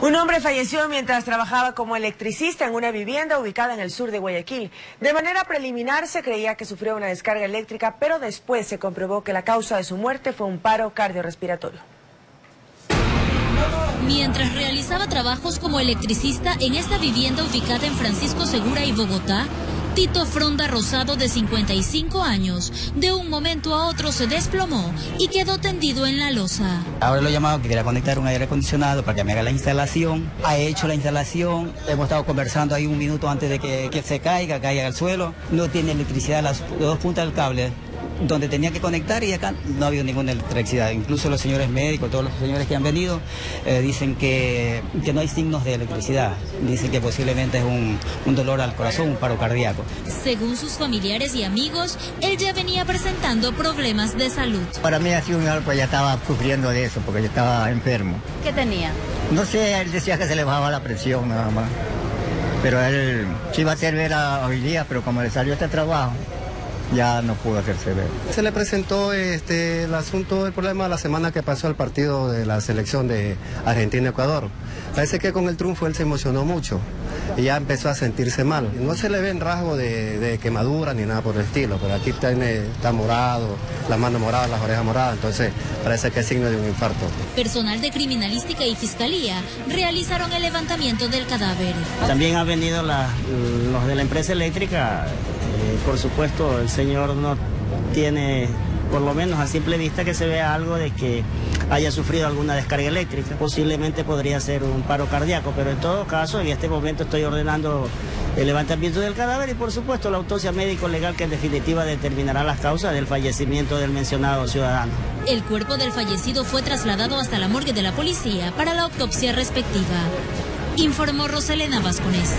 Un hombre falleció mientras trabajaba como electricista en una vivienda ubicada en el sur de Guayaquil. De manera preliminar se creía que sufrió una descarga eléctrica, pero después se comprobó que la causa de su muerte fue un paro cardiorrespiratorio. Mientras realizaba trabajos como electricista en esta vivienda ubicada en Francisco Segura y Bogotá, Tito Fronda Rosado, de 55 años, de un momento a otro se desplomó y quedó tendido en la losa. Ahora lo he llamado que quería conectar un aire acondicionado para que me haga la instalación. Ha hecho la instalación, hemos estado conversando ahí un minuto antes de que, que se caiga, caiga al suelo. No tiene electricidad las dos puntas del cable donde tenía que conectar y acá no ha habido ninguna electricidad. Incluso los señores médicos, todos los señores que han venido, eh, dicen que, que, no hay signos de electricidad. Dicen que posiblemente es un, un, dolor al corazón, un paro cardíaco. Según sus familiares y amigos, él ya venía presentando problemas de salud. Para mí ha sido un pues ya estaba sufriendo de eso, porque yo estaba enfermo. ¿Qué tenía? No sé, él decía que se le bajaba la presión nada más. Pero él sí iba a hacer ver hoy día, pero como le salió este trabajo, ya no pudo hacerse ver. Se le presentó este, el asunto, el problema la semana que pasó el partido de la selección de Argentina-Ecuador. Parece que con el triunfo él se emocionó mucho y ya empezó a sentirse mal. No se le ven rasgos de, de, quemadura ni nada por el estilo, pero aquí tiene, está morado, las manos moradas, las orejas moradas, entonces parece que es signo de un infarto. Personal de criminalística y fiscalía realizaron el levantamiento del cadáver. También han venido la, los de la empresa eléctrica eh, por supuesto, el señor no tiene, por lo menos a simple vista, que se vea algo de que haya sufrido alguna descarga eléctrica. Posiblemente podría ser un paro cardíaco, pero en todo caso, en este momento estoy ordenando el levantamiento del cadáver y, por supuesto, la autopsia médico-legal que en definitiva determinará las causas del fallecimiento del mencionado ciudadano. El cuerpo del fallecido fue trasladado hasta la morgue de la policía para la autopsia respectiva. Informó Roselena Vasconés.